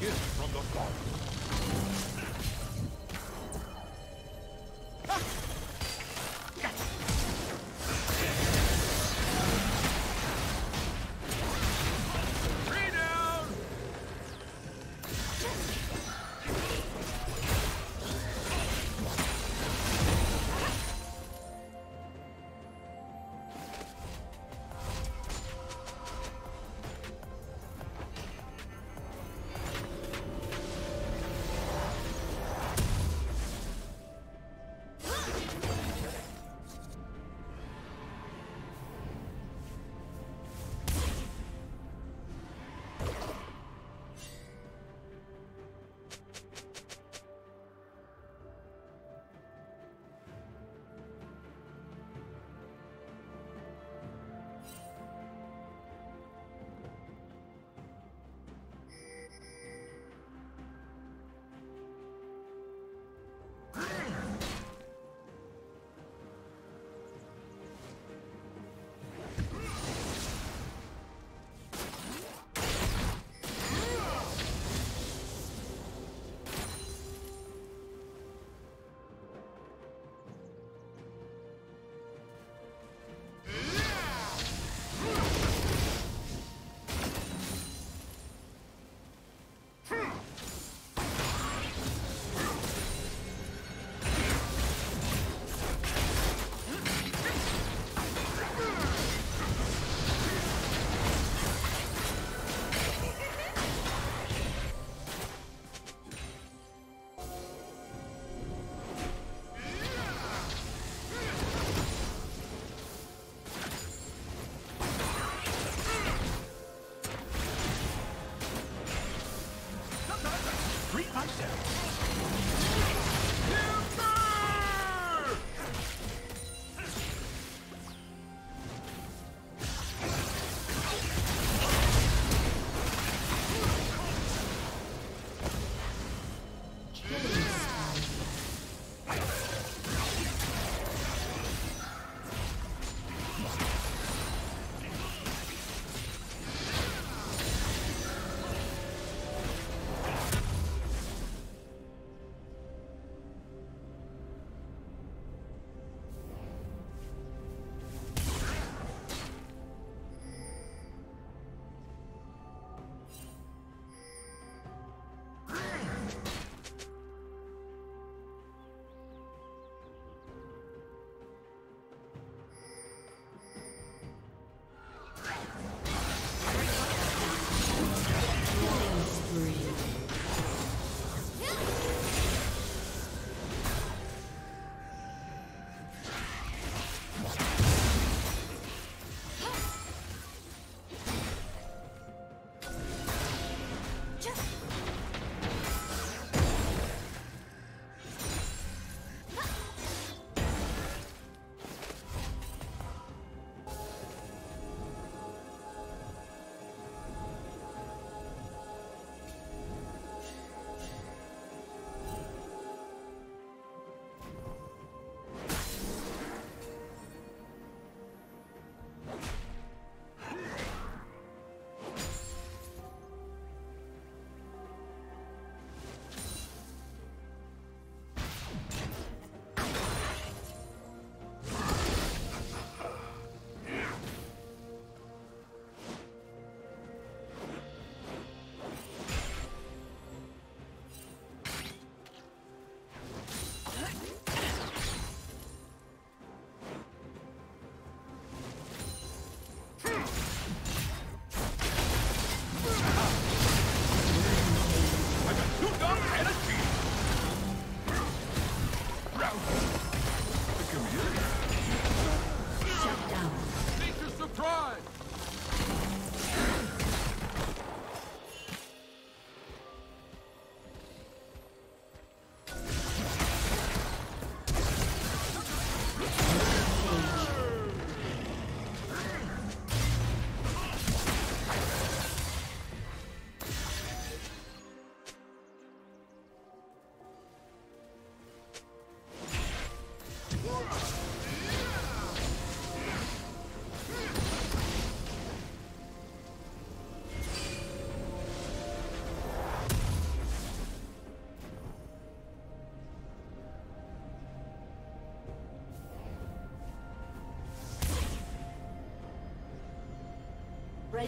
gift from the Father.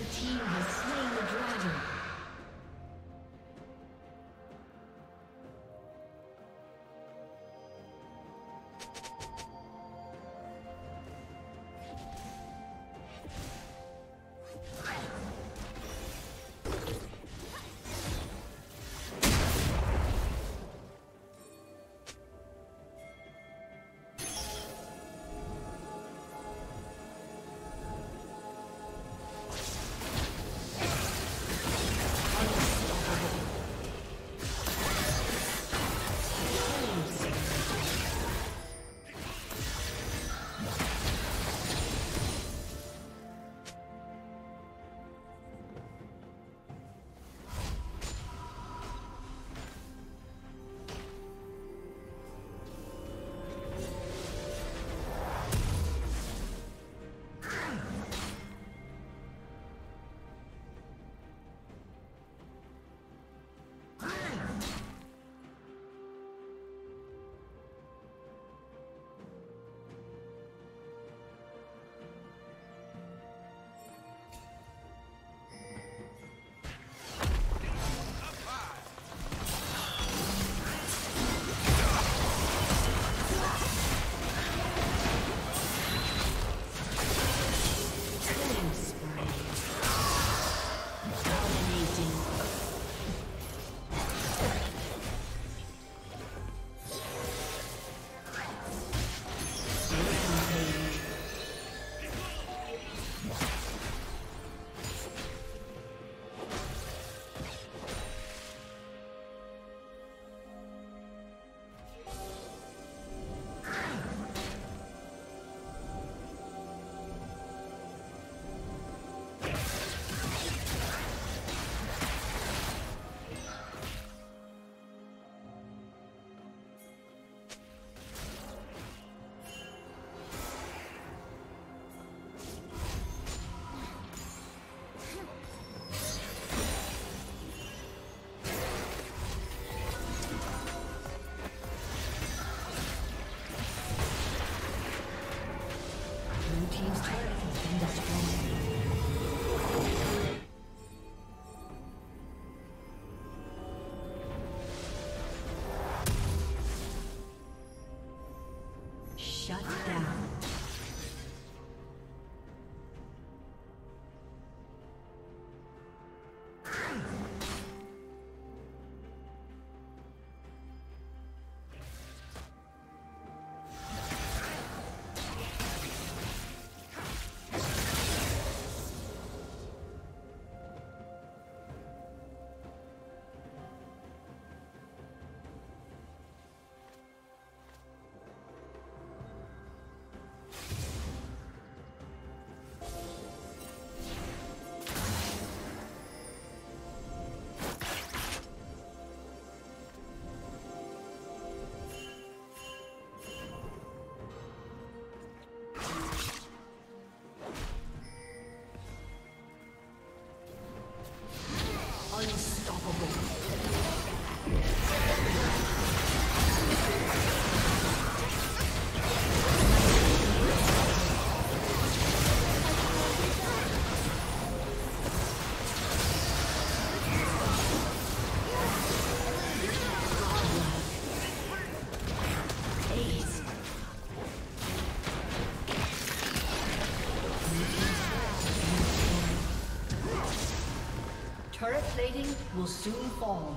Team has will soon fall.